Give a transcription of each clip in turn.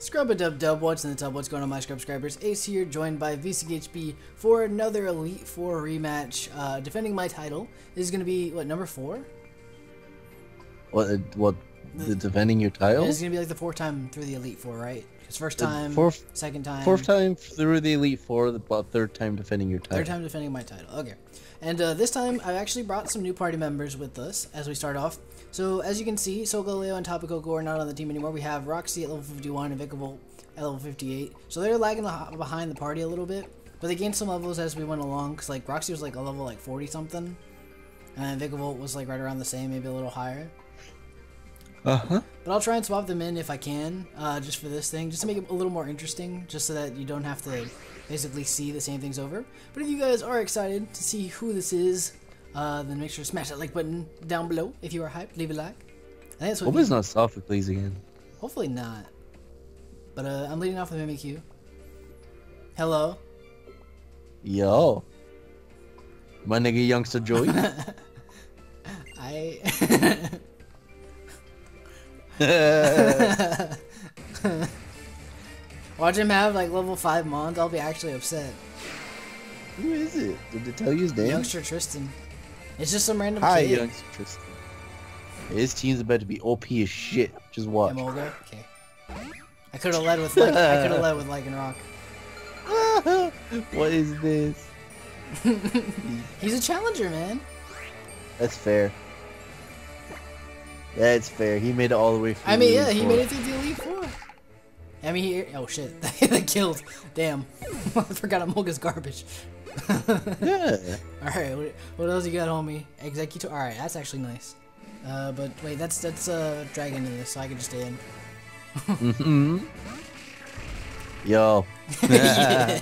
Scrub a dub dub, what's in the tub? What's going on, my scrub subscribers? Ace here, joined by Vsinghb for another Elite Four rematch. Uh, defending my title this is going to be what number four? What? What? The defending your title? This is going to be like the fourth time through the Elite Four, right? It's first time, fourth- second time, Fourth time through the elite four, but third time defending your title. third time defending my title. Okay, and uh, this time I've actually brought some new party members with us as we start off. So as you can see, Solgaleo, and Tapu Koko are not on the team anymore. We have Roxy at level 51 and Vikavolt at level 58. So they're lagging the, behind the party a little bit, but they gained some levels as we went along. Cause like Roxy was like a level like 40 something, and Vikavolt was like right around the same, maybe a little higher. Uh huh. But I'll try and swap them in if I can, uh, just for this thing, just to make it a little more interesting, just so that you don't have to basically see the same things over. But if you guys are excited to see who this is, uh, then make sure to smash that like button down below. If you are hyped, leave a like. I think that's what Hope it's not Sophocles again. Hopefully not. But uh, I'm leading off with Mimikyu. Hello. Yo. My nigga youngster Joey. I. Watch him have like level 5 Mons, I'll be actually upset. Who is it? Did it tell you his name? Youngster Tristan. It's just some random Hi, kid. youngster Tristan. His team's about to be OP as shit. Just watch. Emolga? Okay. I could have led with like I could have led with Lycanroc. what is this? He's a challenger, man. That's fair. That's fair. He made it all the way through. I mean, yeah, he made it to the Elite Four. I mean, he, oh shit, they killed. Damn, I forgot Emolga's garbage. Yeah. All right, what, what else you got, homie? Exeggutor. All right, that's actually nice. Uh, but wait, that's that's uh dragon in this, so I can just stay in. hmm Yo. yeah.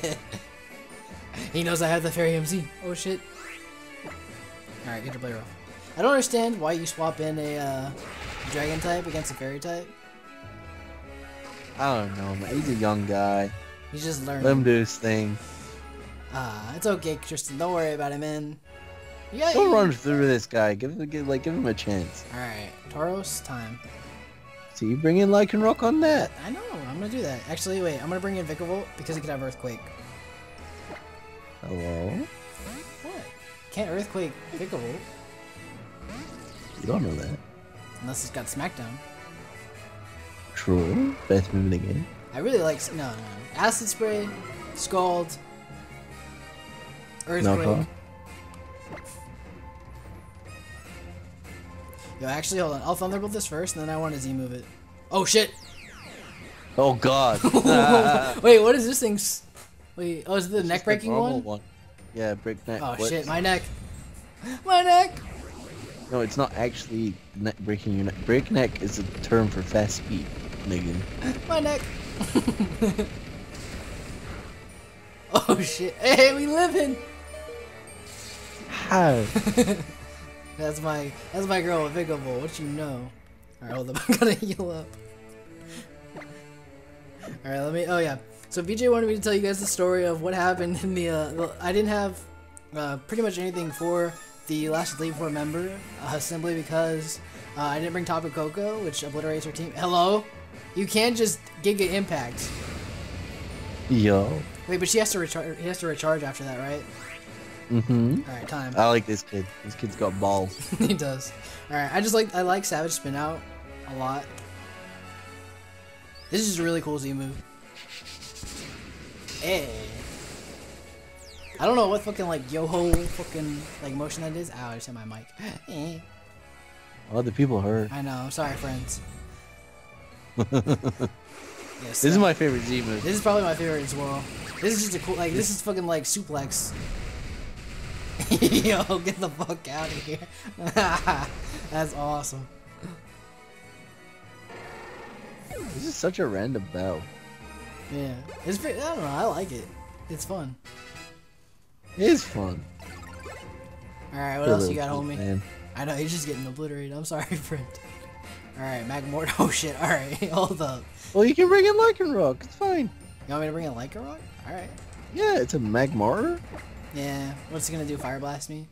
He knows I have the fairy MC. Oh shit. All right, get your player off. I don't understand why you swap in a uh, dragon type against a fairy type. I don't know, man. He's a young guy. He's just learning. Let him do his thing. Ah, it's okay, Tristan. Don't worry about him, man. Yeah. Don't run through this guy. Give him, give, like, give him a chance. All right, Tauros, time. See, you bring in Lycanroc on that. I know. I'm gonna do that. Actually, wait. I'm gonna bring in Vikavolt because he could have Earthquake. Hello? What? Can't Earthquake Vikavolt You don't know that. unless it's got Smackdown. True. Best move in the game. I really like no, no, no. Acid Spray, Scald, Earthquake. Knockoff. Yo, actually, hold on. I'll Thunderbolt this first, and then I want to Z move it. Oh shit! Oh god. Ah, Wait, what is this thing's? Wait, oh, is it the it's neck the breaking normal one? Yeah, break neck. Oh What? shit, my neck! My neck! No, it's not actually neck breaking your neck. Break neck is a term for fast speed, nigga. My neck! oh shit! Hey, we living! How? That's my that's my girl with Vigable. What you know? All right, hold up. I'm gonna heal up. All right, let me. Oh yeah. So VJ wanted me to tell you guys the story of what happened in the. Uh, I didn't have uh, pretty much anything for the last Elite Four member, uh, simply because uh, I didn't bring Tapu Koko, which obliterates her team. Hello, you can't just Giga Impact. Yo. Wait, but she has to recharge. He has to recharge after that, right? Mm-hmm. All right, time. I like this kid. This kid's got balls. he does. All right, I just like I like Savage Spin Out a lot. This is a really cool Z move. Hey. I don't know what fucking like yo-ho fucking like motion that is. Ow, I just hit my mic. Eh. Other people hurt. I know. I'm sorry, friends. yes. This is uh, my favorite Z move. This is probably my favorite as well. This is just a cool like this is fucking like suplex. Yo, get the fuck out of here. That's awesome. This is such a random bow. Yeah. It's pretty, I don't know, I like it. It's fun. It is fun. Alright, what Good else you got, homie? Man. I know, he's just getting obliterated. I'm sorry, friend. Alright, Magmort. Oh shit, alright, hold up. Well, you can bring in Lycanroc. It's fine. You want me to bring in Lycanroc? Alright. Yeah, it's a Magmar. Yeah, what's he gonna do? Fire blast me?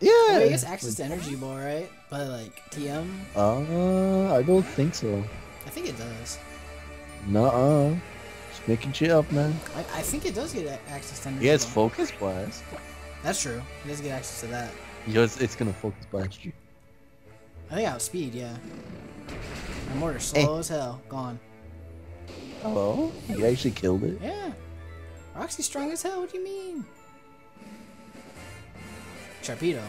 Yeah. Well, I guess access to energy ball, right? But like TM, Uh, I don't think so. I think it does. Nuh-uh. Making shit up, man. I, I think it does get access to He has energy. focus blast. That's true. It does get access to that. Yes, it's gonna focus blast you. I think I have speed. yeah. Magmortar's Eh. slow as hell. Gone. Hello? You actually killed it. Yeah. Roxy's strong as hell. What do you mean? Sharpedo.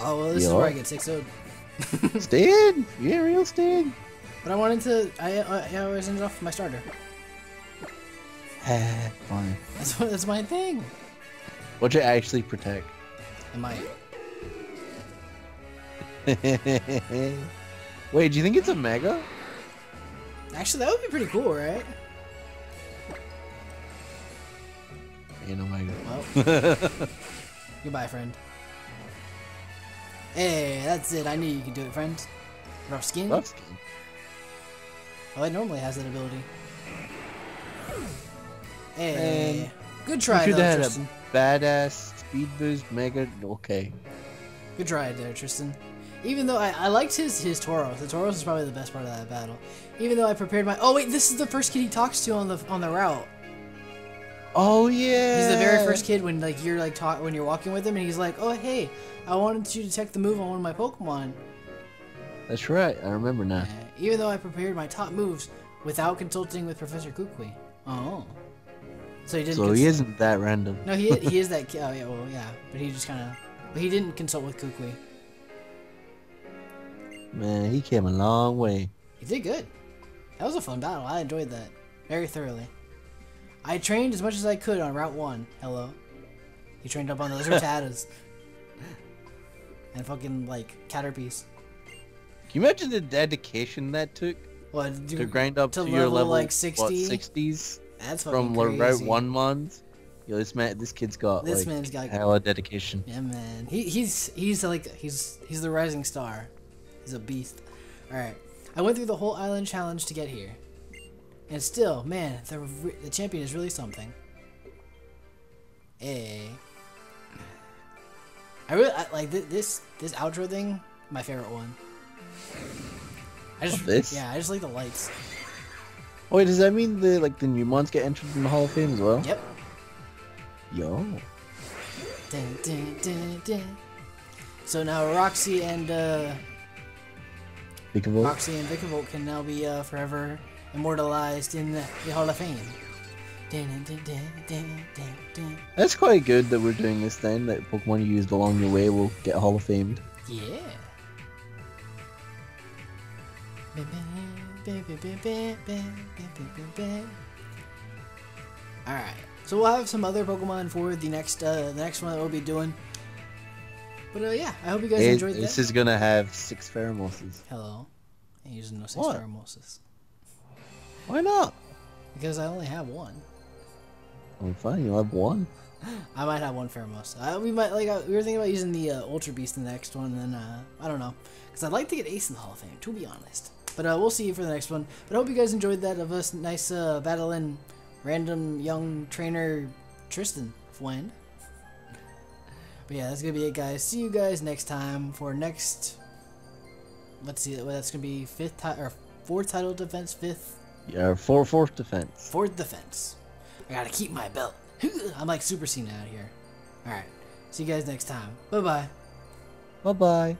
Oh, well, this is where I get 6 0 Stan! Yeah, real Stan. But I wanted to. I, I, I always ended off with my starter. Fine. That's what, that's my thing. What'd you actually protect? It might. Wait, do you think it's a mega? Actually, that would be pretty cool, right? Ain't a mega. Well, goodbye, friend. Hey, that's it. I knew you could do it, friend. Rough skin? Rough skin. Well, it normally has that ability. Hey, Man, good try you though, had Tristan. a badass speed boost mega. Okay. Good try there, Tristan. Even though I, I liked his his Tauros, the Tauros is probably the best part of that battle. Even though I prepared my oh wait, this is the first kid he talks to on the on the route. Oh yeah. He's the very first kid when like you're like talk when you're walking with him, and he's like, oh hey, I wanted to detect the move on one of my Pokemon. That's right. I remember now. Uh, even though I prepared my top moves without consulting with Professor Kukui. Oh. So he didn't. So cons- he isn't that random. No, he he is that. Oh yeah, well yeah, but he just kind of. But he didn't consult with Kukui. Man, he came a long way. He did good. That was a fun battle. I enjoyed that very thoroughly. I trained as much as I could on Route One. Hello. He trained up on those Rattatas. and fucking like Caterpies. Can you imagine the dedication that took What? to grind up to to, your level, level like, 60? 60s that's from crazy. Route One month. Yo, this man, this kid's got This like man's got hella dedication. Yeah, man. He, he's he's like he's he's the rising star. He's a beast. All right. I went through the whole island challenge to get here, and still, man, the the champion is really something. Hey. I really I, like thi- this this outro thing. My favorite one. I just this? yeah, I just like the lights. Oh, wait, does that mean the like the new ones get entered in the Hall of Fame as well? Yep. Yo. Dun, dun, dun, dun. So now Roxy and uh. Roxy and Vikavolt can now be uh, forever immortalized in the, the Hall of Fame. Dun, dun, dun, dun, dun, dun. That's quite good that we're doing this then. That Pokemon you used along your way will get Hall of Famed. Alright, so we'll have some other Pokemon for the next uh, the next one that we'll be doing. But uh, yeah, I hope you guys It- enjoyed this This is gonna have six Pheromosas. Hello. I'm using no six What? Pheromosas. Why not? Because I only have one. Oh, fine. You'll have one. I might have one Pheromos. Uh, we might like uh, we were thinking about using the uh, Ultra Beast in the next one, and then uh, I don't know, because I'd like to get Ace in the Hall of Fame, to be honest. But uh, we'll see you for the next one. But I hope you guys enjoyed that of us nice uh, battling random young trainer Tristan Fwen. But yeah, that's gonna be it, guys. See you guys next time for next. Let's see, well, that's gonna be fifth ti- or fourth title defense, fifth, Yeah, four fourth defense. fourth defense. I gotta keep my belt. I'm like Super Cena out here. Alright. See you guys next time. Bye bye. Bye bye.